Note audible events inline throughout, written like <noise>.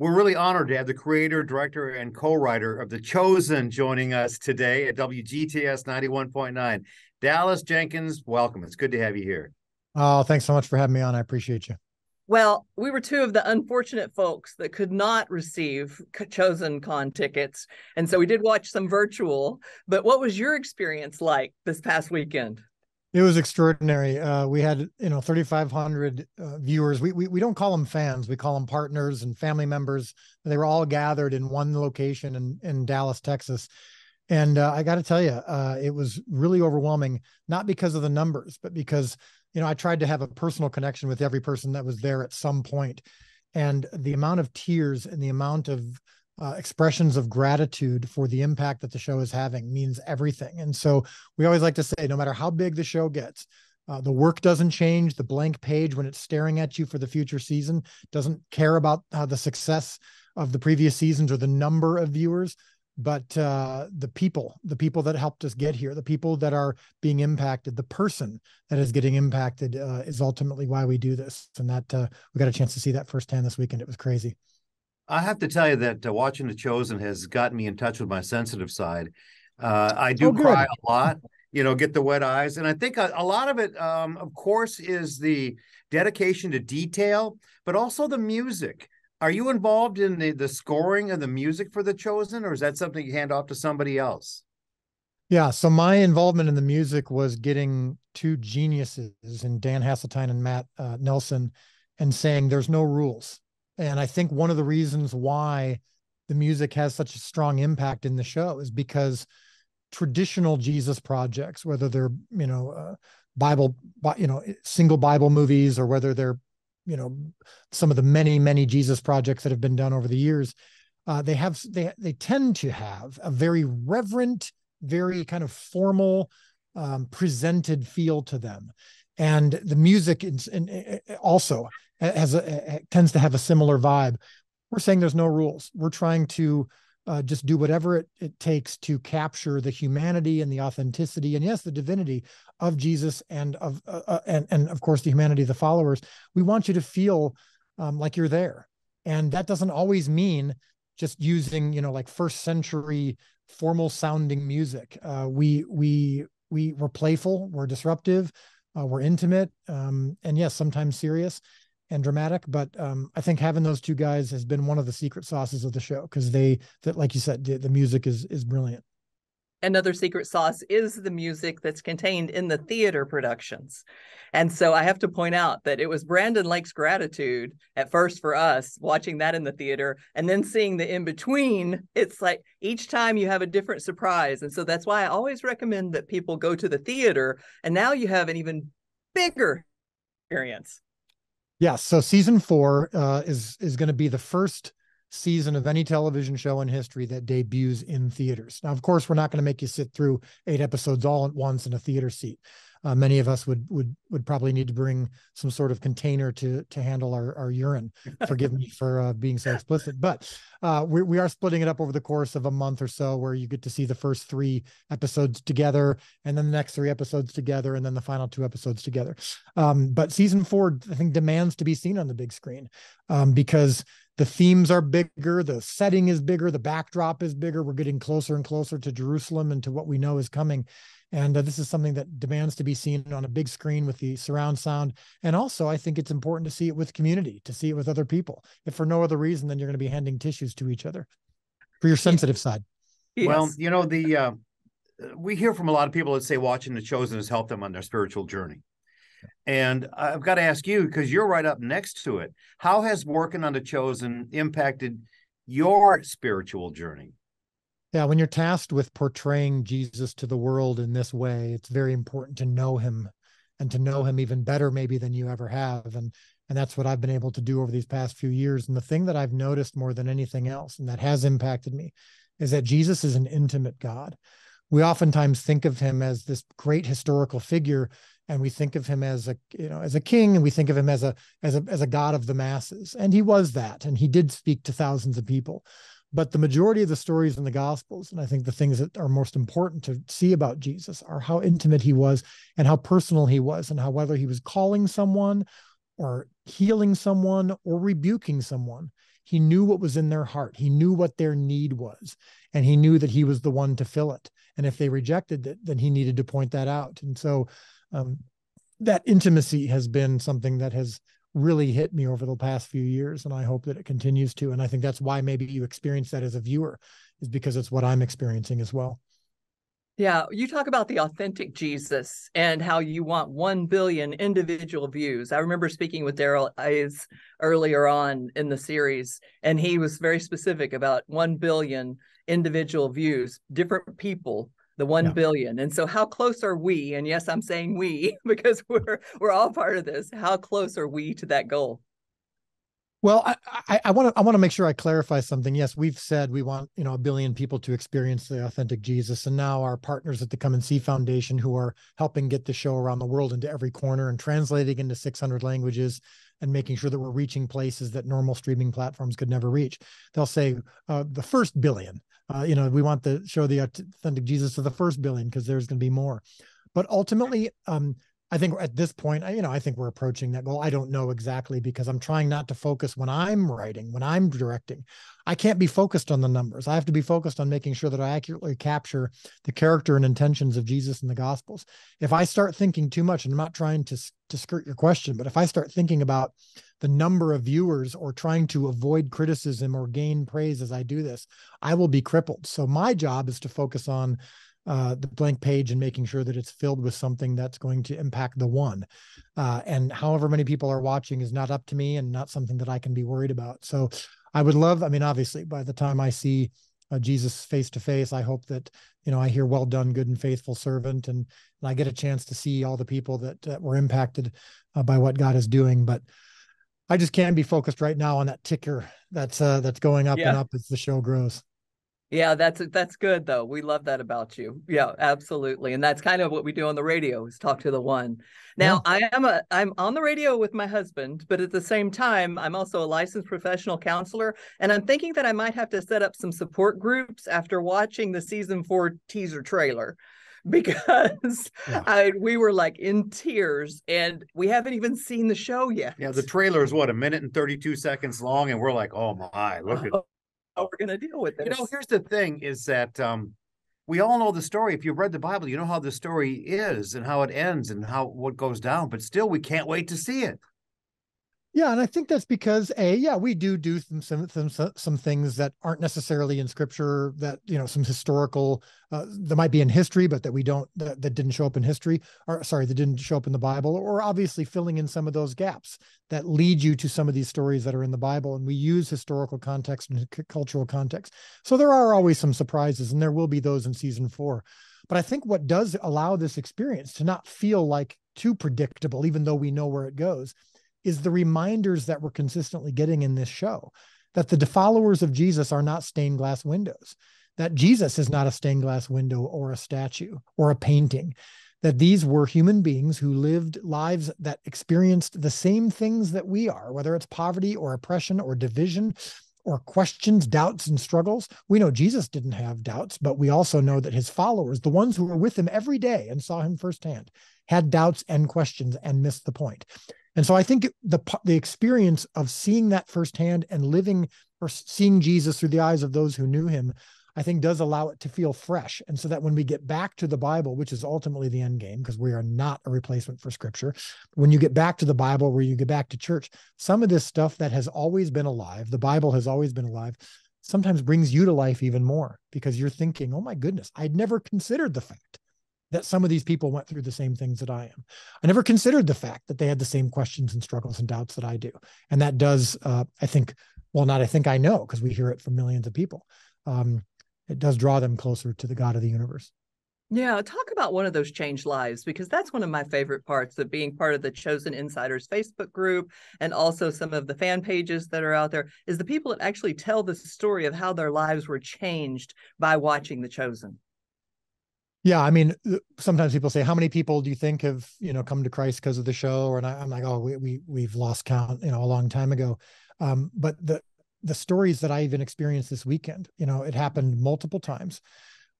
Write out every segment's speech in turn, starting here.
We're really honored to have the creator, director, and co-writer of The Chosen joining us today at WGTS 91.9. Dallas Jenkins, welcome. It's good to have you here. Oh, thanks so much for having me on. I appreciate you. Well, we were two of the unfortunate folks that could not receive Chosen Con tickets. And so we did watch some virtual. But what was your experience like this past weekend? It was extraordinary. Uh, we had, you know, 3,500 uh, viewers. We, we we don't call them fans. We call them partners and family members. They were all gathered in one location in in Dallas, Texas. And uh, I got to tell you, uh, it was really overwhelming. Not because of the numbers, but because you know I tried to have a personal connection with every person that was there at some point, and the amount of tears and the amount of uh, expressions of gratitude for the impact that the show is having means everything. And so we always like to say, no matter how big the show gets, uh, the work doesn't change. The blank page, when it's staring at you for the future season, doesn't care about uh, the success of the previous seasons or the number of viewers, but uh, the people, the people that helped us get here, the people that are being impacted, the person that is getting impacted uh, is ultimately why we do this. And that uh, we got a chance to see that firsthand this weekend. It was crazy. I have to tell you that uh, watching The Chosen has gotten me in touch with my sensitive side. Uh, I do oh, cry a lot, you know, get the wet eyes. And I think a, a lot of it, um, of course, is the dedication to detail, but also the music. Are you involved in the, the scoring of the music for The Chosen, or is that something you hand off to somebody else? Yeah. So my involvement in the music was getting two geniuses in Dan Haseltine and Matt uh, Nelson and saying there's no rules and I think one of the reasons why the music has such a strong impact in the show is because traditional Jesus projects, whether they're, you know, uh, Bible, you know, single Bible movies or whether they're, you know, some of the many, many Jesus projects that have been done over the years, uh, they have, they, they tend to have a very reverent, very kind of formal, um, presented feel to them. And the music is, and also has a, tends to have a similar vibe. We're saying there's no rules. We're trying to uh, just do whatever it, it takes to capture the humanity and the authenticity and yes, the divinity of Jesus and of uh, uh, and and of course the humanity of the followers. We want you to feel um, like you're there, and that doesn't always mean just using you know like first century formal sounding music. Uh, we we we we're playful, we're disruptive, uh, we're intimate, um, and yes, sometimes serious and dramatic. But um, I think having those two guys has been one of the secret sauces of the show because they that like you said, the, the music is is brilliant. Another secret sauce is the music that's contained in the theater productions. And so I have to point out that it was Brandon Lake's gratitude at first for us watching that in the theater and then seeing the in between. It's like each time you have a different surprise. And so that's why I always recommend that people go to the theater. And now you have an even bigger experience. Yes. Yeah, so season four uh, is is going to be the first season of any television show in history that debuts in theaters. Now, of course, we're not going to make you sit through eight episodes all at once in a theater seat. Uh, many of us would would would probably need to bring some sort of container to to handle our, our urine. Forgive me for uh, being so explicit, but uh, we we are splitting it up over the course of a month or so, where you get to see the first three episodes together, and then the next three episodes together, and then the final two episodes together. Um, but season four, I think, demands to be seen on the big screen um, because the themes are bigger, the setting is bigger, the backdrop is bigger. We're getting closer and closer to Jerusalem and to what we know is coming. And uh, this is something that demands to be seen on a big screen with the surround sound. And also, I think it's important to see it with community, to see it with other people. If for no other reason, then you're going to be handing tissues to each other for your sensitive side. Yes. Well, you know, the uh, we hear from a lot of people that say watching The Chosen has helped them on their spiritual journey. And I've got to ask you because you're right up next to it. How has working on The Chosen impacted your spiritual journey? Yeah, when you're tasked with portraying Jesus to the world in this way, it's very important to know him and to know him even better maybe than you ever have and and that's what I've been able to do over these past few years and the thing that I've noticed more than anything else and that has impacted me is that Jesus is an intimate God. We oftentimes think of him as this great historical figure and we think of him as a you know as a king and we think of him as a as a as a god of the masses. And he was that and he did speak to thousands of people. But the majority of the stories in the Gospels, and I think the things that are most important to see about Jesus, are how intimate he was and how personal he was, and how whether he was calling someone or healing someone or rebuking someone, He knew what was in their heart. He knew what their need was, and he knew that he was the one to fill it. And if they rejected it, then he needed to point that out. And so um, that intimacy has been something that has really hit me over the past few years and i hope that it continues to and i think that's why maybe you experience that as a viewer is because it's what i'm experiencing as well yeah, you talk about the authentic Jesus and how you want 1 billion individual views. I remember speaking with Derral Eves earlier on in the series, and he was very specific about 1 billion individual views, different people, the one yeah. billion. And so how close are we? And yes, I'm saying we <laughs> because we're we're all part of this. How close are we to that goal? Well, I want to I want to make sure I clarify something. Yes, we've said we want you know a billion people to experience the authentic Jesus, and now our partners at the Come and See Foundation, who are helping get the show around the world into every corner and translating into 600 languages, and making sure that we're reaching places that normal streaming platforms could never reach. They'll say uh, the first billion. Uh, you know, we want to show the authentic Jesus to the first billion because there's going to be more. But ultimately, um, I think at this point, you know, I think we're approaching that goal. I don't know exactly because I'm trying not to focus when I'm writing, when I'm directing. I can't be focused on the numbers. I have to be focused on making sure that I accurately capture the character and intentions of Jesus in the Gospels. If I start thinking too much, and I'm not trying to to skirt your question, but if I start thinking about the number of viewers or trying to avoid criticism or gain praise as I do this, I will be crippled. So my job is to focus on uh, the blank page and making sure that it's filled with something that's going to impact the one. Uh, and however many people are watching is not up to me and not something that I can be worried about. So I would love, I mean, obviously, by the time I see uh, Jesus face to face, I hope that, you know, I hear, well done, good and faithful servant. And, and I get a chance to see all the people that, that were impacted uh, by what God is doing. But I just can't be focused right now on that ticker that's uh, that's going up yeah. and up as the show grows. Yeah, that's that's good though. We love that about you. Yeah, absolutely. And that's kind of what we do on the radio is talk to the one. Now, yeah. I am a I'm on the radio with my husband, but at the same time, I'm also a licensed professional counselor and I'm thinking that I might have to set up some support groups after watching the season 4 teaser trailer <laughs> because yeah. I we were like in tears and we haven't even seen the show yet. Yeah, the trailer is what a minute and 32 seconds long and we're like, "Oh my, look at how we're going to deal with this. You know, here's the thing: is that um, we all know the story. If you've read the Bible, you know how the story is and how it ends and how what goes down. But still, we can't wait to see it. Yeah, and I think that's because a yeah we do do some some some, some things that aren't necessarily in scripture that you know some historical uh, that might be in history but that we don't that, that didn't show up in history or sorry that didn't show up in the Bible or obviously filling in some of those gaps that lead you to some of these stories that are in the Bible and we use historical context and cultural context. So there are always some surprises and there will be those in season four. But I think what does allow this experience to not feel like too predictable even though we know where it goes is the reminders that we're consistently getting in this show that the followers of Jesus are not stained glass windows, that Jesus is not a stained glass window or a statue or a painting, that these were human beings who lived lives that experienced the same things that we are, whether it's poverty or oppression or division or questions, doubts, and struggles. We know Jesus didn't have doubts, but we also know that his followers, the ones who were with him every day and saw him firsthand, had doubts and questions and missed the point. And so I think the the experience of seeing that firsthand and living or seeing Jesus through the eyes of those who knew him, I think does allow it to feel fresh. And so that when we get back to the Bible, which is ultimately the end game, because we are not a replacement for scripture, when you get back to the Bible, where you get back to church, some of this stuff that has always been alive, the Bible has always been alive, sometimes brings you to life even more because you're thinking, oh my goodness, I'd never considered the fact that some of these people went through the same things that I am. I never considered the fact that they had the same questions and struggles and doubts that I do. And that does, uh, I think, well, not I think I know because we hear it from millions of people. Um, it does draw them closer to the God of the universe. Yeah, talk about one of those changed lives because that's one of my favorite parts of being part of the Chosen Insiders Facebook group and also some of the fan pages that are out there is the people that actually tell the story of how their lives were changed by watching The Chosen. Yeah, I mean, uh, sometimes people say, "How many people do you think have you know come to Christ because of the show?" And I, am like, "Oh, we we we've lost count, you know, a long time ago." Um, but the the stories that I even experienced this weekend, you know, it happened multiple times,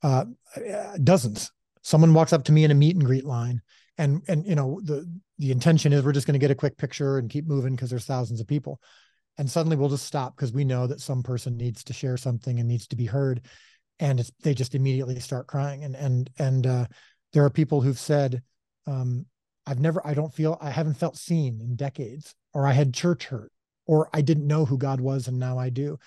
uh, uh, dozens. Someone walks up to me in a meet and greet line, and and you know the the intention is we're just going to get a quick picture and keep moving because there's thousands of people, and suddenly we'll just stop because we know that some person needs to share something and needs to be heard and it's, they just immediately start crying. And and and uh, there are people who've said um, i've never i don't feel i haven't felt seen in decades or i had church hurt or i didn't know who god was and now i do.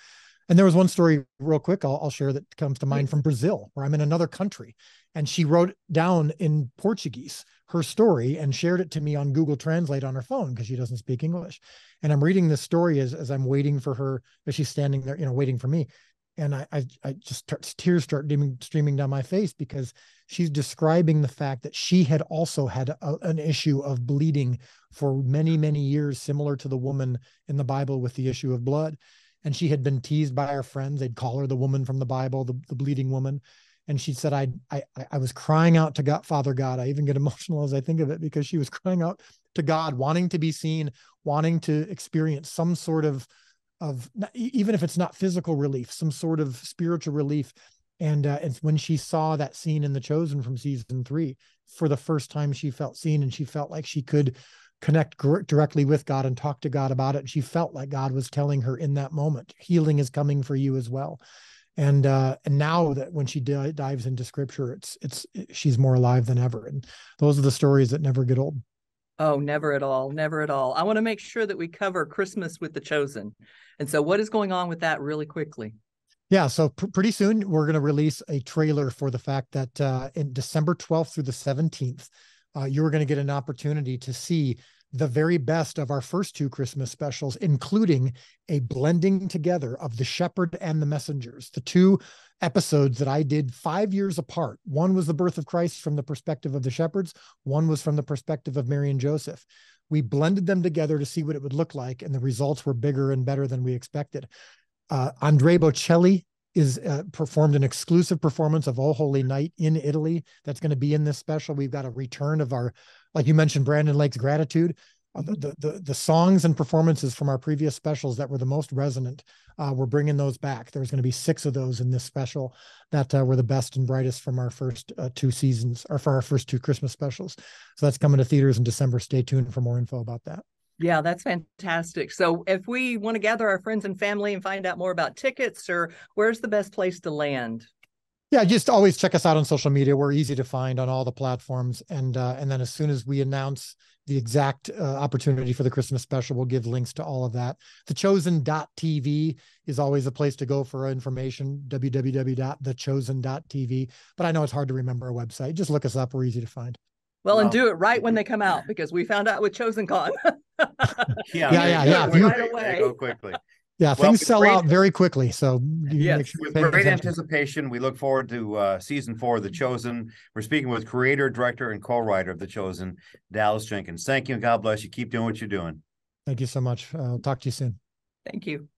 And there was one story real quick I'll, I'll share that comes to mind from brazil where i'm in another country and she wrote down in portuguese her story and shared it to me on google translate on her phone because she doesn't speak english. And i'm reading this story as, as i'm waiting for her as she's standing there you know waiting for me and I, I, I just start, tears start streaming down my face because she's describing the fact that she had also had a, an issue of bleeding for many, many years, similar to the woman in the Bible with the issue of blood. And she had been teased by her friends. They'd call her the woman from the Bible, the, the bleeding woman. And she said, I, I, I was crying out to God, Father God. I even get <laughs> emotional as I think of it because she was crying out to God, wanting to be seen, wanting to experience some sort of of even if it's not physical relief, some sort of spiritual relief. And uh, and when she saw that scene in The Chosen from season three, for the first time, she felt seen and she felt like she could connect gr- directly with God and talk to God about it. And she felt like God was telling her in that moment, healing is coming for you as well. And uh, and now that when she d- dives into Scripture, it's it's she's more alive than ever. And those are the stories that never get old. Oh, never at all. Never at all. I want to make sure that we cover Christmas with the Chosen. And so, what is going on with that really quickly? Yeah, so pr- pretty soon we're going to release a trailer for the fact that uh, in December 12th through the 17th, uh, you're going to get an opportunity to see the very best of our first two Christmas specials, including a blending together of the shepherd and the messengers, the two episodes that I did five years apart. One was the birth of Christ from the perspective of the shepherds, one was from the perspective of Mary and Joseph. We blended them together to see what it would look like, and the results were bigger and better than we expected. Uh, Andrea Bocelli is uh, performed an exclusive performance of O Holy Night in Italy. That's going to be in this special. We've got a return of our, like you mentioned, Brandon Lake's Gratitude. Uh, the, the, the songs and performances from our previous specials that were the most resonant uh, we're bringing those back there's going to be six of those in this special that uh, were the best and brightest from our first uh, two seasons or for our first two christmas specials so that's coming to theaters in december stay tuned for more info about that yeah, that's fantastic. So, if we want to gather our friends and family and find out more about tickets, or where's the best place to land? Yeah, just always check us out on social media. We're easy to find on all the platforms, and uh, and then as soon as we announce the exact uh, opportunity for the Christmas special. We'll give links to all of that. The Thechosen.tv is always a place to go for information, www.thechosen.tv. But I know it's hard to remember a website. Just look us up. We're easy to find. Well, and do it right when they come out because we found out with ChosenCon. <laughs> <laughs> yeah, yeah, yeah. yeah. Right away. Go quickly. Yeah, well, things sell great, out very quickly. So yes, sure with great attention. anticipation, we look forward to uh, season four of The Chosen. We're speaking with creator, director, and co-writer of The Chosen, Dallas Jenkins. Thank you, and God bless you. Keep doing what you're doing. Thank you so much. I'll talk to you soon. Thank you.